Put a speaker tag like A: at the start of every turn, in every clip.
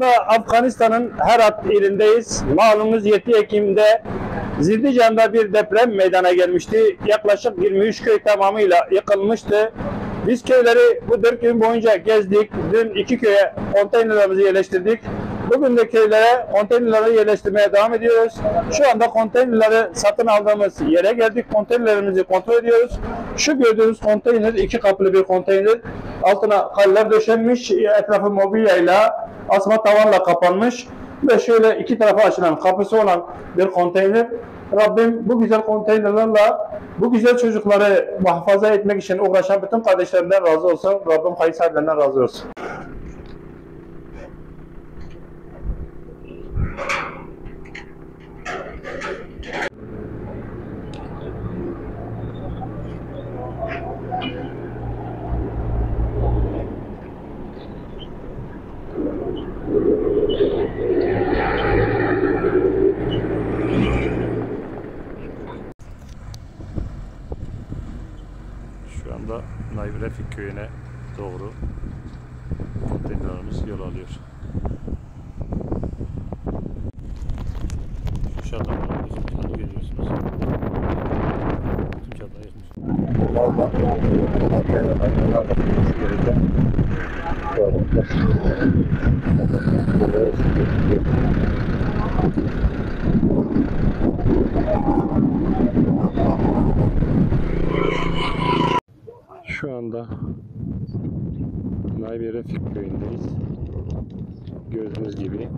A: Afganistan'ın Herat ilindeyiz. Malumunuz 7 Ekim'de Zindican'da bir deprem meydana gelmişti. Yaklaşık 23 köy tamamıyla yıkılmıştı. Biz köyleri bu 4 gün boyunca gezdik. Dün iki köye konteynerlerimizi yerleştirdik. Bugün de köylere konteynerleri yerleştirmeye devam ediyoruz. Şu anda konteynerleri satın aldığımız yere geldik. Konteynerlerimizi kontrol ediyoruz. Şu gördüğünüz konteyner iki kapılı bir konteyner. Altına kaller döşenmiş. Etrafı mobilyayla asma tavanla kapanmış. Ve şöyle iki tarafa açılan kapısı olan bir konteyner. Rabbim bu güzel konteynerlerle bu güzel çocukları muhafaza etmek için uğraşan bütün kardeşlerimden razı olsun. Rabbim hayır razı olsun.
B: Şu anda Naib köyüne doğru konteynerlarımız yol alıyor. Şu çadırları yıkmışlar görüyorsunuz. Bütün çadırları yıkmış. Şu anda Naib Refik köyündeyiz. Gördüğünüz gibi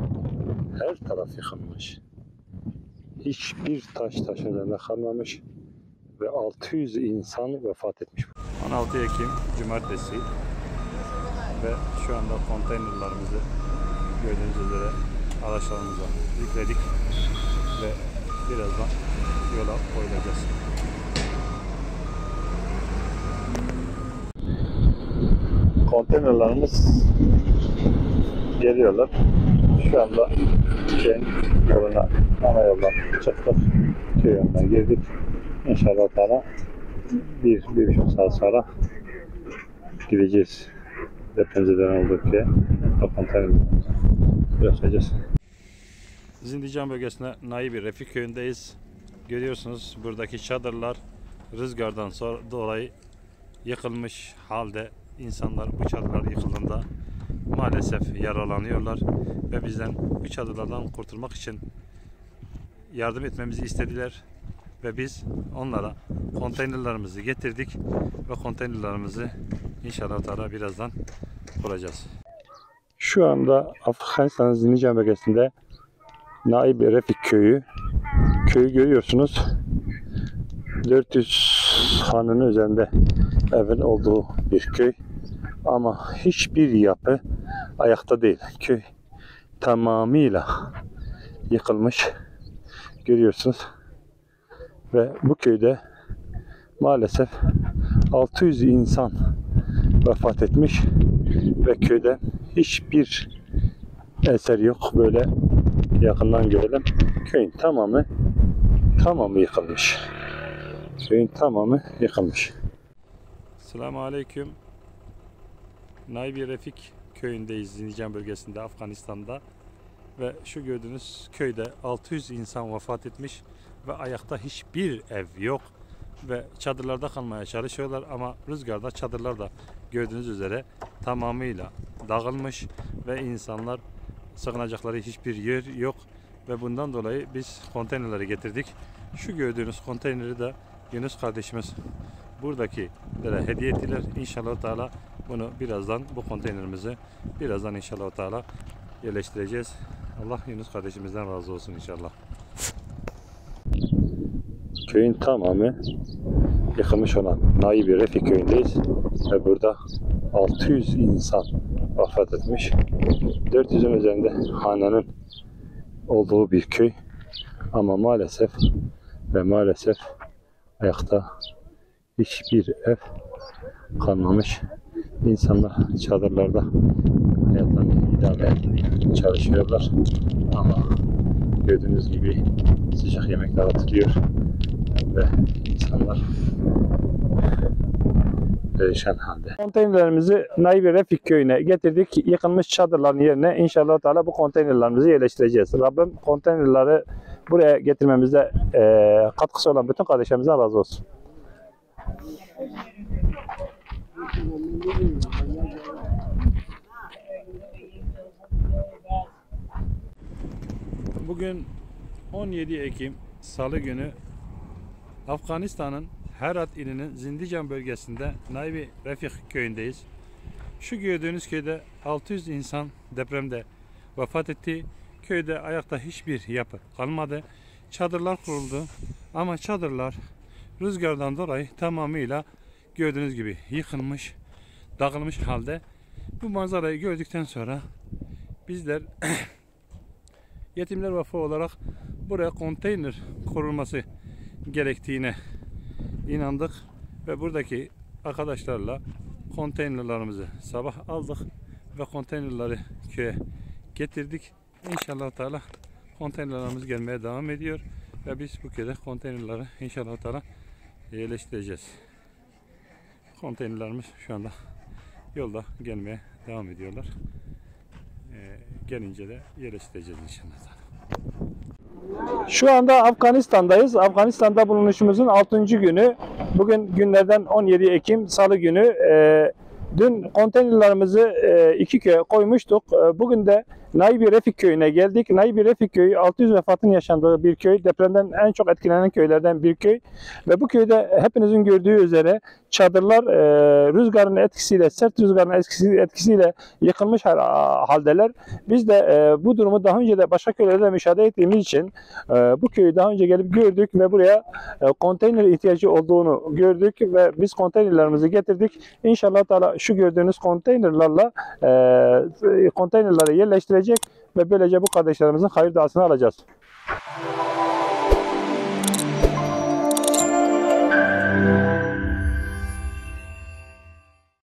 B: her taraf yıkılmış. Hiçbir taş taşın üzerinde kalmamış ve 600 insan vefat etmiş. 16 Ekim Cumartesi ve şu anda konteynerlarımızı gördüğünüz üzere araçlarımıza yükledik ve birazdan yola koyulacağız.
A: Konteynerlarımız geliyorlar. Şu anda şeyin yoluna, ana yoldan çıktık. Köy yoluna girdik. İnşallah Teala bir, bir buçuk saat sonra gideceğiz. Depremzeden olduğu köye. O konteynerlarımızı bırakacağız.
B: Zindican bölgesinde Naibi Refik köyündeyiz. Görüyorsunuz buradaki çadırlar rüzgardan dolayı yıkılmış halde. İnsanlar bu çadırlar yıkıldığında maalesef yaralanıyorlar ve bizden bu çadırlardan kurtulmak için yardım etmemizi istediler ve biz onlara konteynerlarımızı getirdik ve konteynerlarımızı inşallah Teala birazdan kuracağız.
A: Şu anda Afganistan'ın Zindican bölgesinde Naib Refik köyü. Köyü görüyorsunuz. 400 hanının üzerinde evin olduğu bir köy. Ama hiçbir yapı ayakta değil. Köy tamamıyla yıkılmış. Görüyorsunuz. Ve bu köyde maalesef 600 insan vefat etmiş ve köyde hiçbir eser yok. Böyle yakından görelim. Köyün tamamı tamamı yıkılmış. Köyün tamamı yıkılmış.
B: Selamun Aleyküm. Naibi Refik köyündeyiz Zindican bölgesinde Afganistan'da. Ve şu gördüğünüz köyde 600 insan vefat etmiş ve ayakta hiçbir ev yok. Ve çadırlarda kalmaya çalışıyorlar ama rüzgarda çadırlar da gördüğünüz üzere tamamıyla dağılmış ve insanlar sığınacakları hiçbir yer yok. Ve bundan dolayı biz konteynerleri getirdik. Şu gördüğünüz konteyneri de Yunus kardeşimiz buradakilere hediye ettiler. İnşallah Teala bunu birazdan bu konteynerimizi birazdan inşallah Teala yerleştireceğiz. Allah Yunus kardeşimizden razı olsun inşallah.
A: Köyün tamamı yıkılmış olan Naibi Refik köyündeyiz ve burada 600 insan vefat etmiş. 400'ün üzerinde hanenin olduğu bir köy ama maalesef ve maalesef ayakta hiçbir ev kalmamış. İnsanlar çadırlarda hayatlarını idame çalışıyorlar ama gördüğünüz gibi sıcak yemekler atılıyor ve insanlar
C: perişan halde.
A: Konteynerlerimizi Naibi Refik köyüne getirdik. Yıkılmış çadırların yerine inşallah Teala bu konteynerlerimizi yerleştireceğiz. Rabbim konteynerleri buraya getirmemizde eee, katkısı olan bütün kardeşlerimizden razı olsun.
B: Bugün 17 Ekim Salı günü Afganistan'ın Herat ilinin Zindican bölgesinde Naibi Refik köyündeyiz. Şu gördüğünüz köyde 600 insan depremde vefat etti. Köyde ayakta hiçbir yapı kalmadı. Çadırlar kuruldu ama çadırlar rüzgardan dolayı tamamıyla gördüğünüz gibi yıkılmış, dağılmış halde. Bu manzarayı gördükten sonra bizler Yetimler Vakfı olarak buraya konteyner kurulması gerektiğine inandık ve buradaki arkadaşlarla konteynerlarımızı sabah aldık ve konteynerları köye getirdik. İnşallah Teala konteynerlarımız gelmeye devam ediyor ve biz bu köyde konteynerları inşallah Teala yerleştireceğiz. Konteynerlarımız şu anda yolda gelmeye devam ediyorlar. Ee, gelince de yerleştireceğiz inşallah.
A: Şu anda Afganistan'dayız. Afganistan'da bulunuşumuzun 6. günü. Bugün günlerden 17 Ekim Salı günü. Ee, dün konteynerlarımızı e, iki köye koymuştuk. Ee, bugün de Naibi Refik köyüne geldik. Naibi Refik köyü 600 vefatın yaşandığı bir köy. Depremden en çok etkilenen köylerden bir köy. Ve bu köyde hepinizin gördüğü üzere çadırlar e, rüzgarın etkisiyle, sert rüzgarın etkisi, etkisiyle yıkılmış hal- haldeler. Biz de e, bu durumu daha önce de başka köylerde müşahede ettiğimiz için e, bu köyü daha önce gelip gördük ve buraya e, konteyner ihtiyacı olduğunu gördük ve biz konteynerlerimizi getirdik. İnşallah Teala şu gördüğünüz konteynerlarla e, konteynerları yerleştirecek ve böylece bu kardeşlerimizin hayır duasını alacağız.